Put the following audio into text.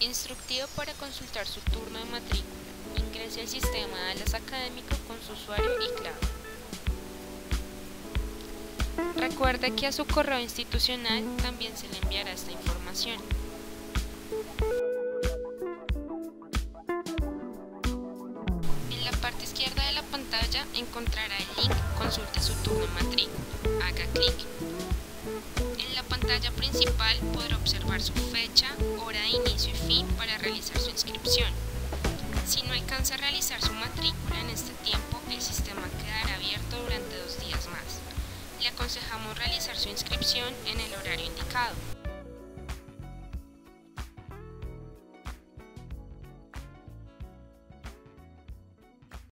Instructivo para consultar su turno de matrícula. Ingrese al sistema de Alas Académico con su usuario y clave. Recuerde que a su correo institucional también se le enviará esta información. En la parte izquierda de la pantalla encontrará el link Consulte su turno de matrícula. Haga clic. En la pantalla principal podrá observar su fecha, hora y para realizar su inscripción. Si no alcanza a realizar su matrícula en este tiempo, el sistema quedará abierto durante dos días más. Le aconsejamos realizar su inscripción en el horario indicado.